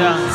然后